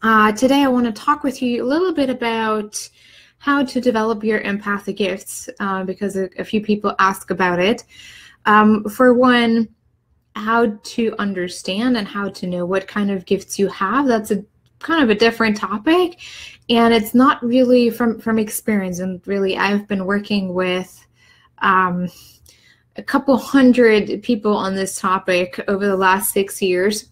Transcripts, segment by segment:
Uh, today, I want to talk with you a little bit about how to develop your empathic gifts uh, because a, a, few people ask about it. Um, for one, how to understand and how to know what kind of gifts you have. That's a kind of a different topic, and it's not really from from experience. And really, I've been working with. Um, a couple hundred people on this topic over the last six years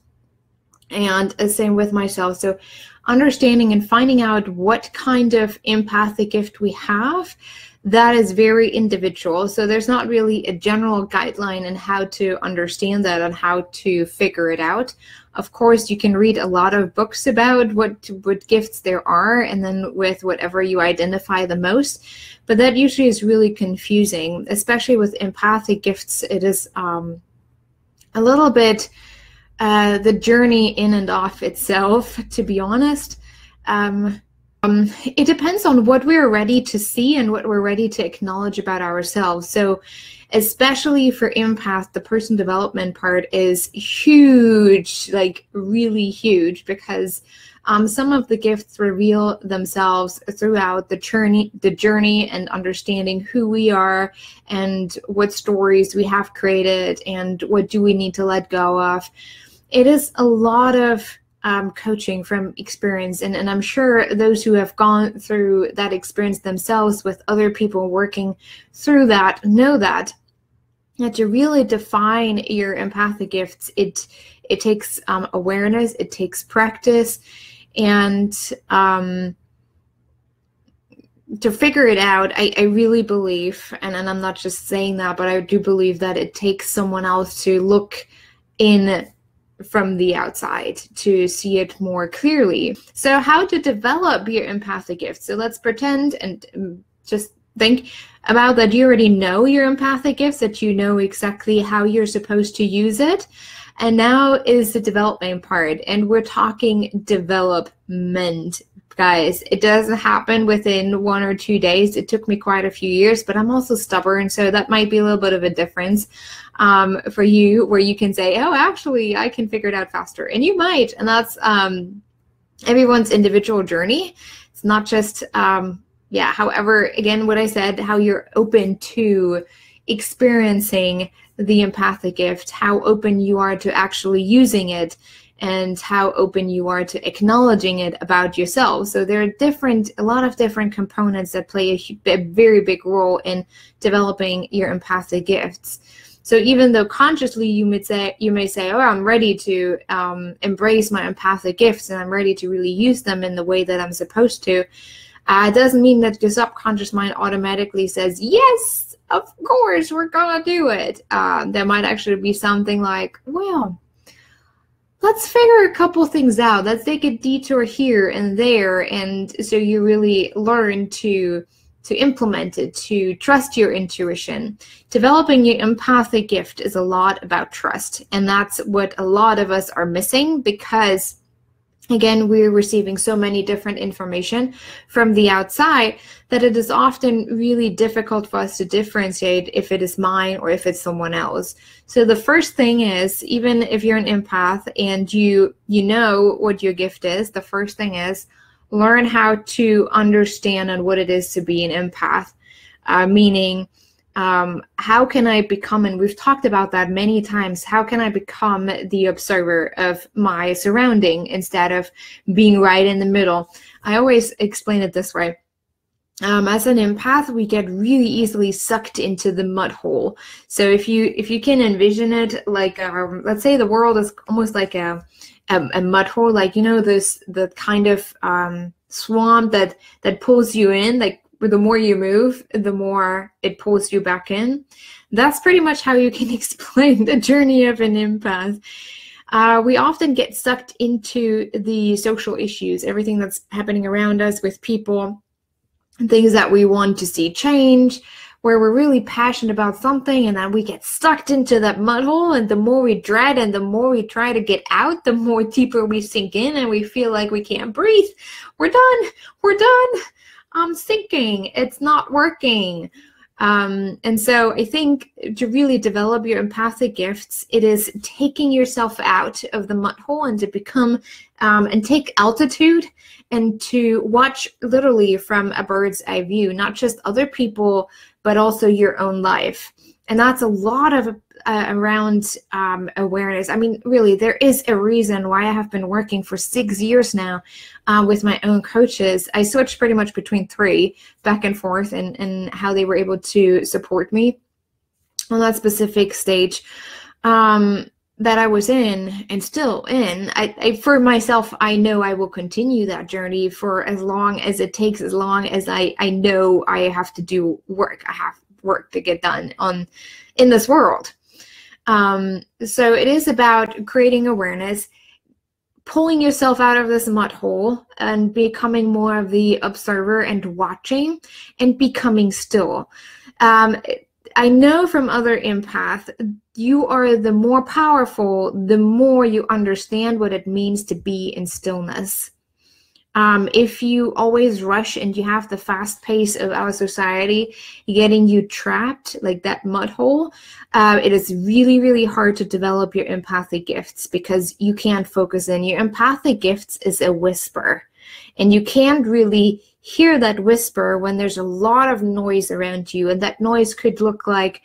and uh, same with myself. So understanding and finding out what kind of empathic gift we have that is very individual. So there's not really a general guideline in how to understand that and how to figure it out. Of course you can read a lot of books about what what gifts there are and then with whatever you identify the most but that usually is really confusing especially with empathic gifts. It is um, a little bit uh, the journey in and off itself, to be honest. Um, um, it depends on what we're ready to see and what we're ready to acknowledge about ourselves. So, especially for empath, the person development part is huge, like really huge, because um, some of the gifts reveal themselves throughout the journey, the journey, and understanding who we are and what stories we have created and what do we need to let go of it is a lot of um, coaching from experience and, and i'm sure those who have gone through that experience themselves with other people working through that know that. That to really define your empathic gifts it it takes um, awareness it takes practice and um, to figure it out I, I really believe and, and i'm not just saying that but i do believe that it takes someone else to look in from the outside to see it more clearly. So, how to develop your empathic gift? So, let's pretend and um, just think about that you already know your empathic gifts, that you know exactly how you're supposed to use it. And now is the development part, and we're talking development guys. It doesn't happen within one or two days. It took me quite a few years, but I'm also stubborn, so that might be a little bit of a difference um, for you, where you can say, "Oh, actually, I can figure it out faster," and you might, and that's um, everyone's individual journey. It's not just um, yeah. However, again, what I said, how you're open to experiencing the empathic gift, how open you are to actually using it and how open you are to acknowledging it about yourself. So there are different, a lot of different components that play a, a very big role in developing your empathic gifts. So even though consciously you may say you may say, "Oh, I'm ready to um, embrace my empathic gifts and I'm ready to really use them in the way that I'm supposed to," uh, it doesn't mean that your subconscious mind automatically says, "Yes, of course, we're gonna do it." Uh, there might actually be something like, "Well." Let's figure a couple things out. Let's take a detour here and there. And so you really learn to to implement it, to trust your intuition. Developing your empathic gift is a lot about trust. And that's what a lot of us are missing because again we're receiving so many different information from the outside that it is often really difficult for us to differentiate if it is mine or if it's someone else. So the first thing is even if you're an empath and you you know what your gift is the first thing is learn how to understand on what it is to be an empath. Uh, meaning um, how can I become, and we've talked about that many times, how can I become the observer of my surrounding instead of being right in the middle? I always explain it this way. Um, as an empath, we get really easily sucked into the mud hole. So if you if you can envision it like, um, let's say the world is almost like a, a, a mud hole, like you know this the kind of um, swamp that that pulls you in, like the more you move, the more it pulls you back in. That's pretty much how you can explain the journey of an empath. Uh, we often get sucked into the social issues, everything that's happening around us with people, things that we want to see change, where we're really passionate about something, and then we get sucked into that mud hole. And the more we dread and the more we try to get out, the more deeper we sink in, and we feel like we can't breathe. We're done. We're done. I'm sinking. It's not working. Um, and so I think to really develop your empathic gifts, it is taking yourself out of the mud hole and to become um, and take altitude and to watch literally from a bird's eye view, not just other people, but also your own life. And that's a lot of uh, around um, awareness. I mean, really, there is a reason why I have been working for six years now uh, with my own coaches. I switched pretty much between three back and forth and, and how they were able to support me on that specific stage. Um, that I was in and still in, I, I, for myself, I know I will continue that journey for as long as it takes, as long as I, I know I have to do work. I have work to get done on in this world. Um, so it is about creating awareness, pulling yourself out of this mud hole and becoming more of the observer and watching and becoming still. Um, I know from other empaths, you are the more powerful, the more you understand what it means to be in stillness. Um, if you always rush and you have the fast pace of our society getting you trapped like that mud hole, uh, it is really, really hard to develop your empathic gifts because you can't focus in. Your empathic gifts is a whisper, and you can't really hear that whisper when there's a lot of noise around you. And that noise could look like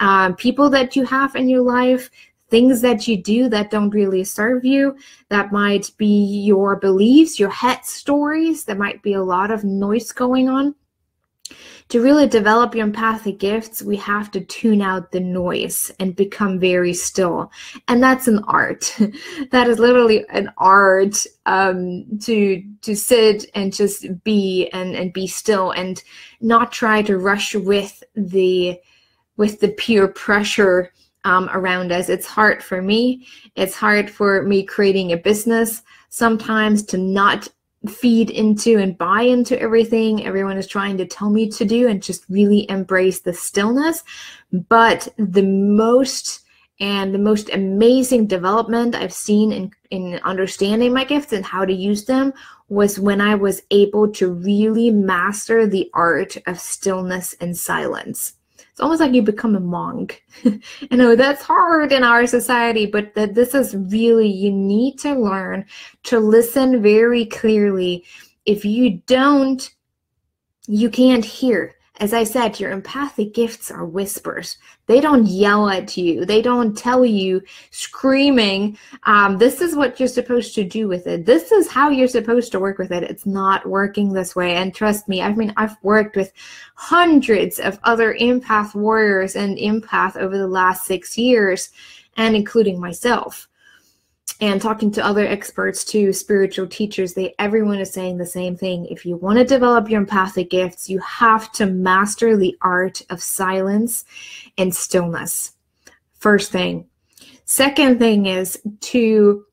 um, people that you have in your life, things that you do that don't really serve you. That might be your beliefs, your head stories. There might be a lot of noise going on. To really develop your empathic gifts, we have to tune out the noise and become very still. And that's an art. that is literally an art um, to to sit and just be and, and be still and not try to rush with the with the peer pressure um, around us. It's hard for me. It's hard for me creating a business sometimes to not feed into and buy into everything everyone is trying to tell me to do and just really embrace the stillness. But the most and the most amazing development I've seen in, in understanding my gifts and how to use them was when I was able to really master the art of stillness and silence it's almost like you become a monk. I know that's hard in our society, but that this is really, you need to learn to listen very clearly. If you don't, you can't hear. As I said, your empathic gifts are whispers. They don't yell at you. They don't tell you screaming, um, this is what you're supposed to do with it. This is how you're supposed to work with it. It's not working this way. And trust me, I mean, I've worked with hundreds of other empath warriors and empath over the last six years, and including myself and talking to other experts too spiritual teachers they everyone is saying the same thing. If you want to develop your empathic gifts you have to master the art of silence and stillness. First thing. Second thing is to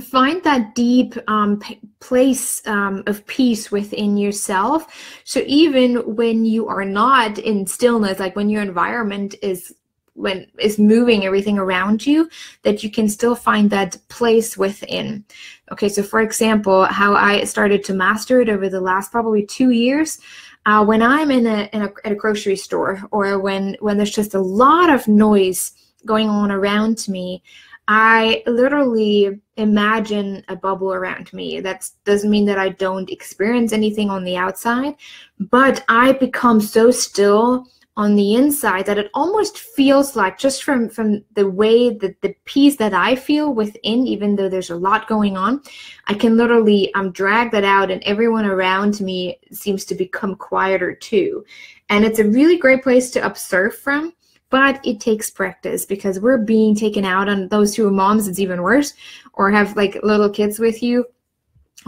find that deep um, place um, of peace within yourself. So even when you are not in stillness like when your environment is when is moving everything around you that you can still find that place within okay so for example how i started to master it over the last probably two years uh, when i'm in a, in a at a grocery store or when when there's just a lot of noise going on around me I literally imagine a bubble around me. That doesn't mean that I don't experience anything on the outside, but I become so still on the inside that it almost feels like just from from the way that the peace that I feel within, even though there's a lot going on, I can literally um drag that out, and everyone around me seems to become quieter too. And it's a really great place to observe from. But it takes practice because we're being taken out on those who are moms, it's even worse, or have like little kids with you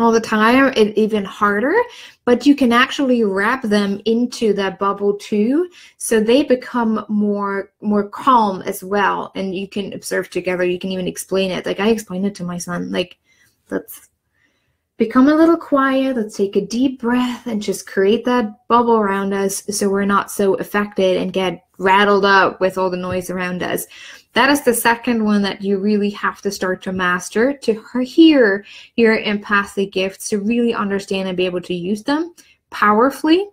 all the time it even harder but you can actually wrap them into that bubble too. So they become more more calm as well and you can observe together. You can even explain it. Like i explained it to my son. Like let's become a little quiet. Let's take a deep breath and just create that bubble around us so we're not so affected and get rattled up with all the noise around us that is the second one that you really have to start to master to hear your empathic gifts, to really understand and be able to use them powerfully.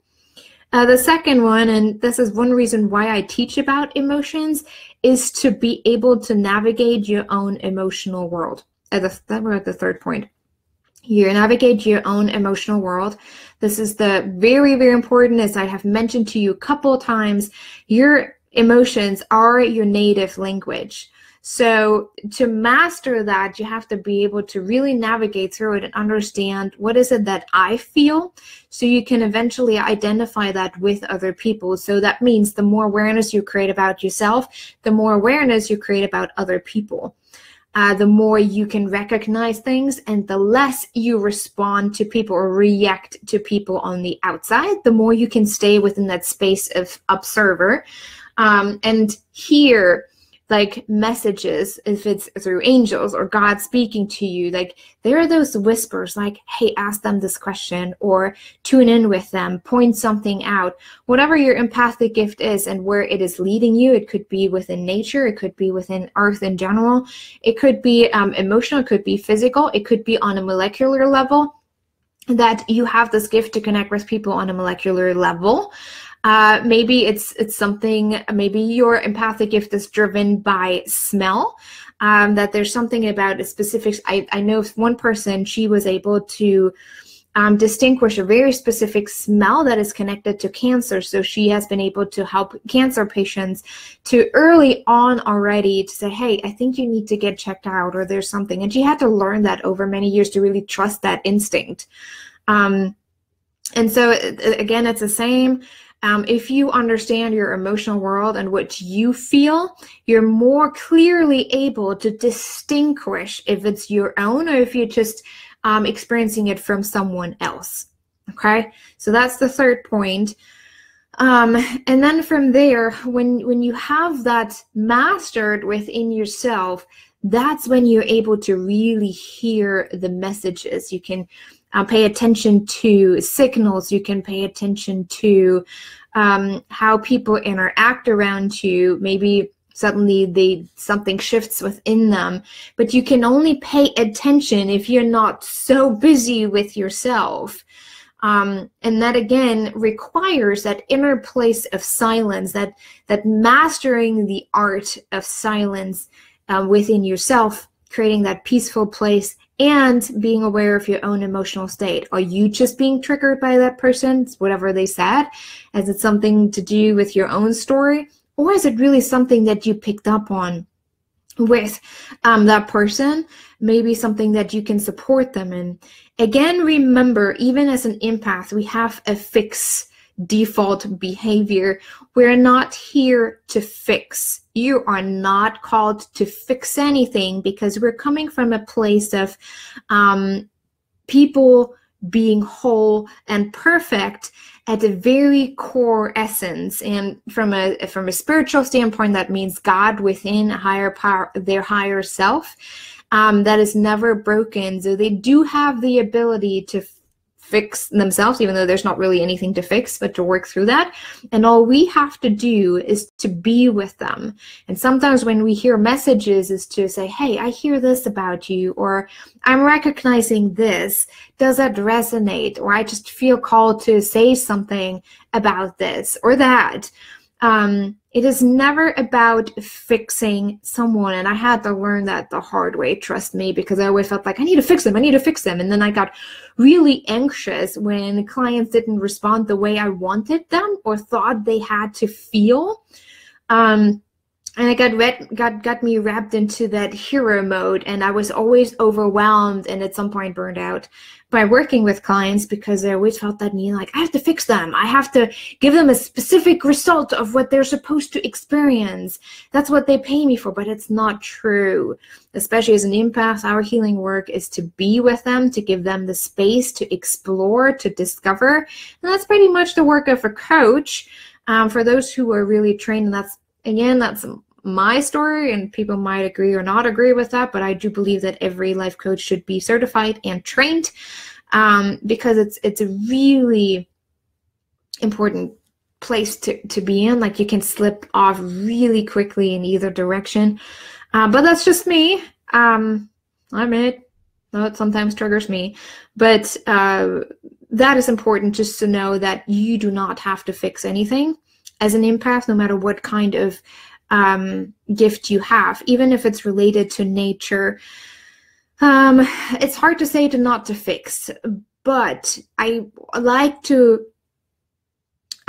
Uh, the second one, and this is one reason why I teach about emotions, is to be able to navigate your own emotional world. Uh, the, that at the third point. You navigate your own emotional world. This is the very, very important, as I have mentioned to you a couple times. Your emotions are your native language. So to master that, you have to be able to really navigate through it and understand what is it that I feel so you can eventually identify that with other people. So that means the more awareness you create about yourself, the more awareness you create about other people. Uh, the more you can recognize things and the less you respond to people or react to people on the outside, the more you can stay within that space of observer um, and hear like messages if it's through angels or god speaking to you like there are those whispers like hey ask them this question or tune in with them point something out whatever your empathic gift is and where it is leading you. It could be within nature it could be within earth in general. It could be um, emotional it could be physical it could be on a molecular level that you have this gift to connect with people on a molecular level uh, maybe it's it's something. Maybe your empathic gift is driven by smell. Um, that there's something about a specific. I I know one person she was able to. Um, distinguish a very specific smell that is connected to cancer. So she has been able to help cancer patients to early on already to say, hey, I think you need to get checked out or there's something. And she had to learn that over many years to really trust that instinct. Um, and so, again, it's the same. Um, if you understand your emotional world and what you feel, you're more clearly able to distinguish if it's your own or if you're just um, experiencing it from someone else. Okay, so that's the third point. Um, and then from there, when when you have that mastered within yourself, that's when you're able to really hear the messages. You can uh, pay attention to signals. You can pay attention to um, how people interact around you. Maybe suddenly they something shifts within them, but you can only pay attention if you're not so busy with yourself. Um, and that again requires that inner place of silence, that that mastering the art of silence uh, within yourself, creating that peaceful place and being aware of your own emotional state. Are you just being triggered by that person, whatever they said? Is it something to do with your own story? Or is it really something that you picked up on with um, that person? Maybe something that you can support them in. Again, remember, even as an empath, we have a fix default behavior. We're not here to fix. You are not called to fix anything because we're coming from a place of um, people being whole and perfect at the very core essence and from a from a spiritual standpoint that means god within a higher power their higher self um, that is never broken so they do have the ability to fix themselves, even though there's not really anything to fix, but to work through that. And all we have to do is to be with them. And sometimes when we hear messages, is to say, Hey, I hear this about you, or I'm recognizing this. Does that resonate? Or I just feel called to say something about this or that. Um, it is never about fixing someone. And I had to learn that the hard way, trust me, because I always felt like I need to fix them, I need to fix them. And then I got really anxious when clients didn't respond the way I wanted them or thought they had to feel. Um, and it got read, got got me wrapped into that hero mode and i was always overwhelmed and at some point burned out by working with clients because i always felt that need like i have to fix them. I have to give them a specific result of what they're supposed to experience. That's what they pay me for but it's not true especially as an empath. Our healing work is to be with them to give them the space to explore to discover. And that's pretty much the work of a coach. Um, for those who are really trained that's again that's my story, and people might agree or not agree with that, but I do believe that every life coach should be certified and trained um, because it's it's a really important place to, to be in. Like you can slip off really quickly in either direction. Uh, but that's just me. Um, I'm it. That sometimes triggers me. But uh, that is important just to know that you do not have to fix anything as an empath, no matter what kind of um, gift you have, even if it's related to nature. Um, it's hard to say to not to fix, but I like to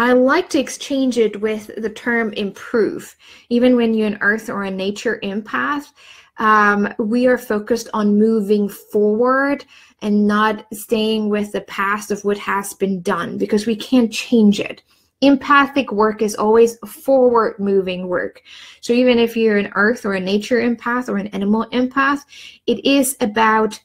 I like to exchange it with the term improve. Even when you're an earth or a nature empath, um, we are focused on moving forward and not staying with the past of what has been done because we can't change it. Empathic work is always forward moving work. So even if you're an earth or a nature empath or an animal empath, it is about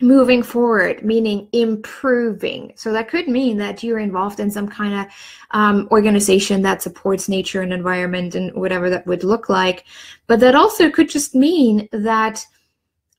moving forward, meaning improving. So that could mean that you're involved in some kind of um, organization that supports nature and environment and whatever that would look like. But that also could just mean that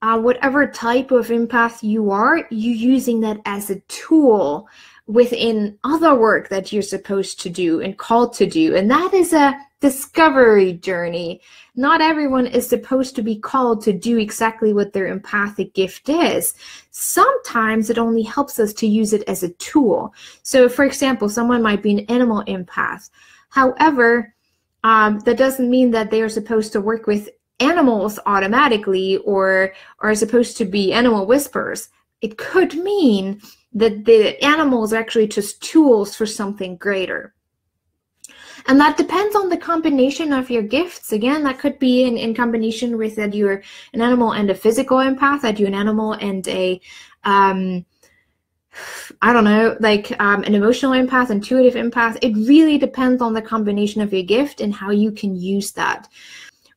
uh, whatever type of empath you are, you're using that as a tool within other work that you're supposed to do and called to do. And that is a discovery journey. Not everyone is supposed to be called to do exactly what their empathic gift is. Sometimes it only helps us to use it as a tool. So, for example, someone might be an animal empath. However, um, that doesn't mean that they are supposed to work with animals automatically or are supposed to be animal whisperers. It could mean that the animals are actually just tools for something greater. And that depends on the combination of your gifts. Again, that could be in, in combination with that you're an animal and a physical empath, that you're an animal and a um, I don't know, like um, an emotional empath, intuitive empath. It really depends on the combination of your gift and how you can use that.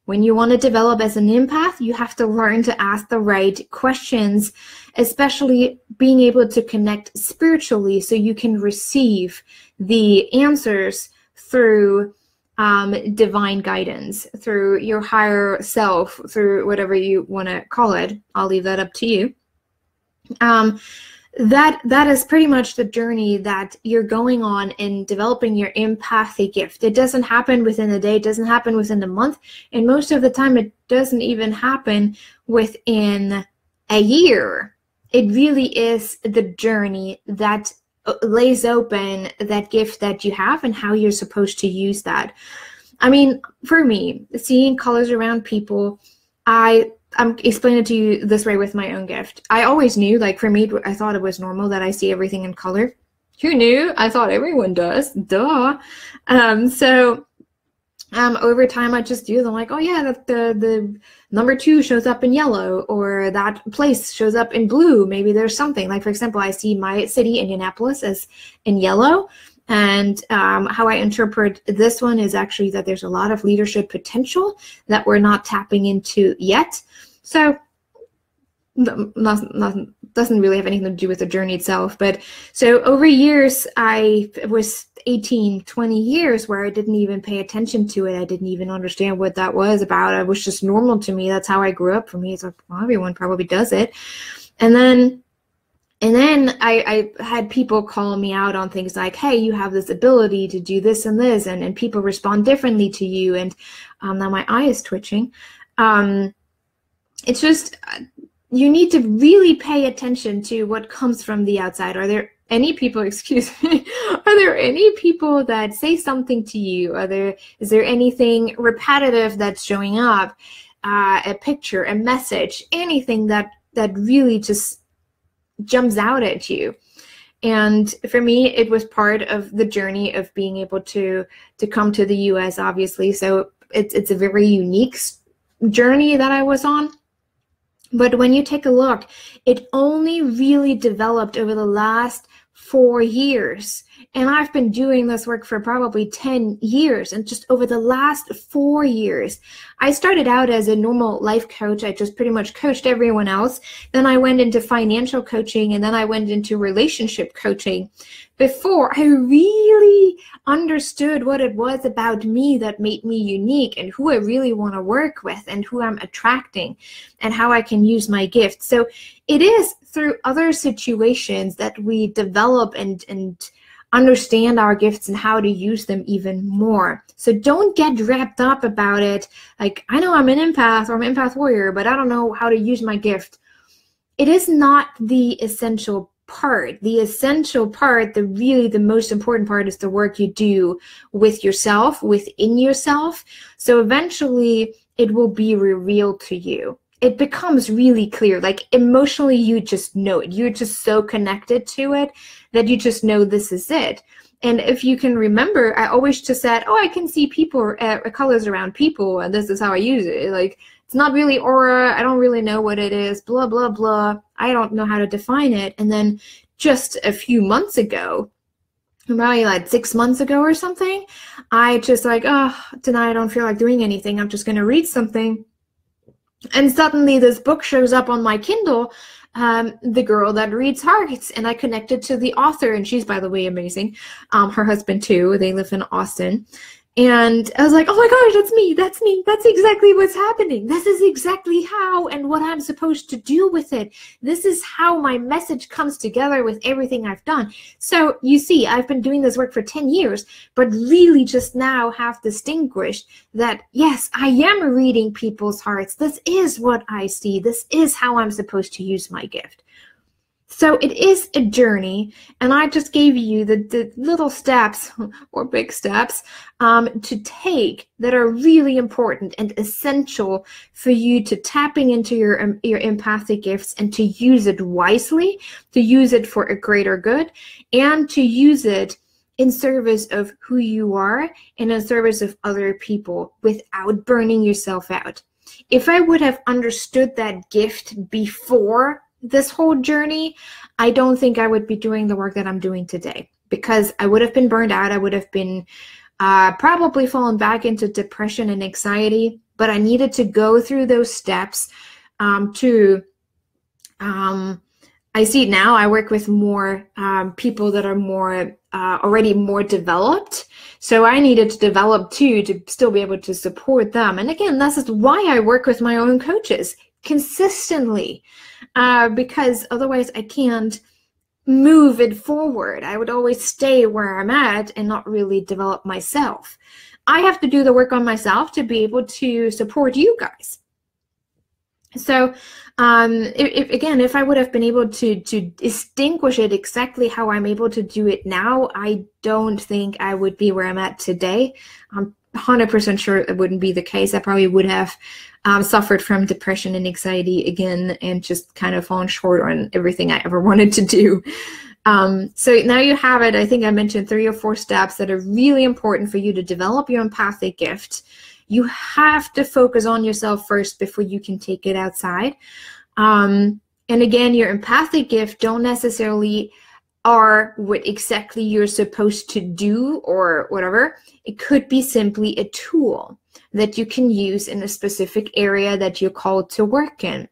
When you want to develop as an empath, you have to learn to ask the right questions, especially being able to connect spiritually so you can receive the answers through um, divine guidance, through your higher self, through whatever you want to call it. I'll leave that up to you. Um, that that is pretty much the journey that you're going on in developing your empathy gift it doesn't happen within a day it doesn't happen within a month and most of the time it doesn't even happen within a year it really is the journey that uh, lays open that gift that you have and how you're supposed to use that i mean for me seeing colors around people i I'm explaining to you this way with my own gift. I always knew, like for me, I thought it was normal that I see everything in color. Who knew? I thought everyone does. Duh. Um, so um, over time, I just do them like, oh yeah, the, the the number two shows up in yellow, or that place shows up in blue. Maybe there's something like, for example, I see my city, Indianapolis, as in yellow. And um, how I interpret this one is actually that there's a lot of leadership potential that we're not tapping into yet. So not, not, doesn't really have anything to do with the journey itself. But so over years, I was 18, 20 years where I didn't even pay attention to it. I didn't even understand what that was about. It was just normal to me. That's how I grew up. For me, it's like, well, everyone probably does it. And then and then I, I, had people call me out on things like, hey, you have this ability to do this and this, and, and people respond differently to you. And um, now my eye is twitching. Um, it's just, uh, you need to really pay attention to what comes from the outside. Are there any people, excuse me, are there any people that say something to you? Are there, is there anything repetitive that's showing up? Uh, a picture, a message, anything that, that really just jumps out at you and for me it was part of the journey of being able to to come to the us obviously so it's it's a very unique journey that i was on but when you take a look it only really developed over the last four years and I've been doing this work for probably 10 years. And just over the last four years, I started out as a normal life coach. I just pretty much coached everyone else. Then I went into financial coaching and then I went into relationship coaching before I really understood what it was about me that made me unique and who I really want to work with and who I'm attracting and how I can use my gift. So it is through other situations that we develop and, and, understand our gifts and how to use them even more. So don't get wrapped up about it. Like, I know I'm an empath or I'm an empath warrior, but I don't know how to use my gift. it is not the essential part. The essential part, the really the most important part is the work you do with yourself, within yourself. So eventually it will be revealed to you. It becomes really clear. Like emotionally, you just know it. You're just so connected to it that you just know this is it. And if you can remember, I always just said, "Oh, I can see people, uh, colors around people, and this is how I use it." Like it's not really aura. I don't really know what it is. Blah blah blah. I don't know how to define it. And then just a few months ago, probably like six months ago or something, I just like, oh, tonight I don't feel like doing anything. I'm just gonna read something. And suddenly this book shows up on my Kindle, um, The Girl That Reads Hearts. And I connected to the author, and she's, by the way, amazing. Um, her husband, too. They live in Austin. And I was like, oh my gosh, that's me, that's me, that's exactly what's happening. This is exactly how and what I'm supposed to do with it. This is how my message comes together with everything I've done. So you see, I've been doing this work for 10 years, but really just now have distinguished that, yes, I am reading people's hearts. This is what I see. This is how I'm supposed to use my gift. So it is a journey, and I just gave you the, the little steps or big steps um, to take that are really important and essential for you to tapping into your um, your empathic gifts and to use it wisely, to use it for a greater good, and to use it in service of who you are and in service of other people without burning yourself out. If I would have understood that gift before this whole journey, I don't think I would be doing the work that I'm doing today because I would have been burned out. I would have been uh, probably fallen back into depression and anxiety. But I needed to go through those steps um, to. Um, I see now. I work with more um, people that are more uh, already more developed. So I needed to develop too to still be able to support them. And again, this is why I work with my own coaches consistently uh, because otherwise I can't move it forward. I would always stay where I'm at and not really develop myself. I have to do the work on myself to be able to support you guys. So, um, if, if, again, if I would have been able to to distinguish it exactly how I'm able to do it now, I don't think I would be where I'm at today. I'm 100% sure it wouldn't be the case. I probably would have um, suffered from depression and anxiety again and just kind of fallen short on everything I ever wanted to do. Um, so now you have it. I think I mentioned three or four steps that are really important for you to develop your empathic gift. You have to focus on yourself first before you can take it outside. Um, and again, your empathic gift don't necessarily are what exactly you're supposed to do or whatever. It could be simply a tool that you can use in a specific area that you're called to work in.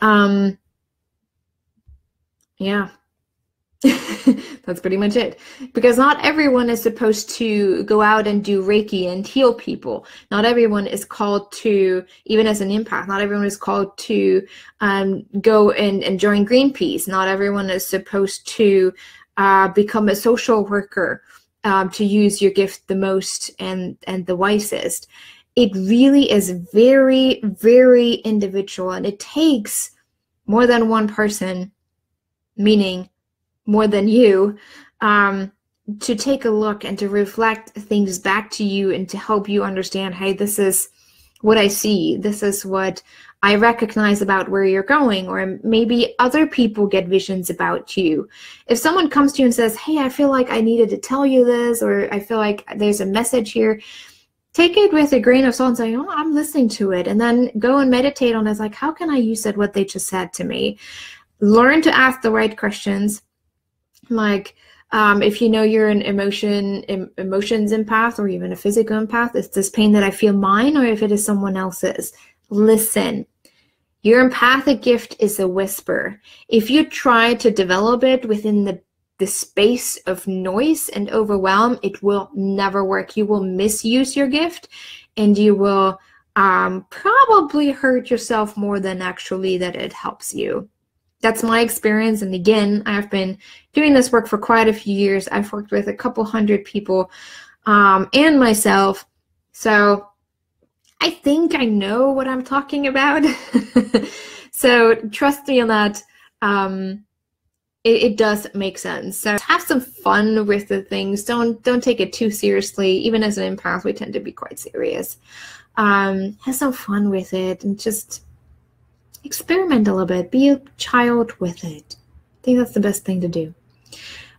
Um, yeah. That's pretty much it. Because not everyone is supposed to go out and do Reiki and heal people. Not everyone is called to, even as an empath, not everyone is called to um, go and, and join Greenpeace. Not everyone is supposed to uh, become a social worker um, to use your gift the most and and the wisest it really is very very individual and it takes more than one person meaning more than you um, to take a look and to reflect things back to you and to help you understand hey this is what i see this is what I recognize about where you're going, or maybe other people get visions about you. If someone comes to you and says, Hey, I feel like I needed to tell you this, or I feel like there's a message here, take it with a grain of salt and say, Oh, I'm listening to it. And then go and meditate on it. Like, How can I use it, what they just said to me? Learn to ask the right questions. Like, um, if you know you're an emotion em- emotions empath or even a physical empath, is this pain that I feel mine or if it is someone else's? Listen your empathic gift is a whisper. If you try to develop it within the, the space of noise and overwhelm, it will never work. You will misuse your gift and you will um, probably hurt yourself more than actually that it helps you. That's my experience. And again, I've been doing this work for quite a few years. I've worked with a couple hundred people um, and myself. So I think I know what I'm talking about. so trust me on that. Um, it, it, does make sense. So have some fun with the things. Don't don't take it too seriously. Even as an empath, we tend to be quite serious. Um, have some fun with it and just experiment a little bit. Be a child with it. I think that's the best thing to do.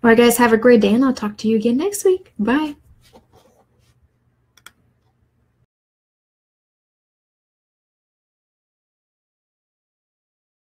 All right, guys, have a great day, and I'll talk to you again next week. Bye.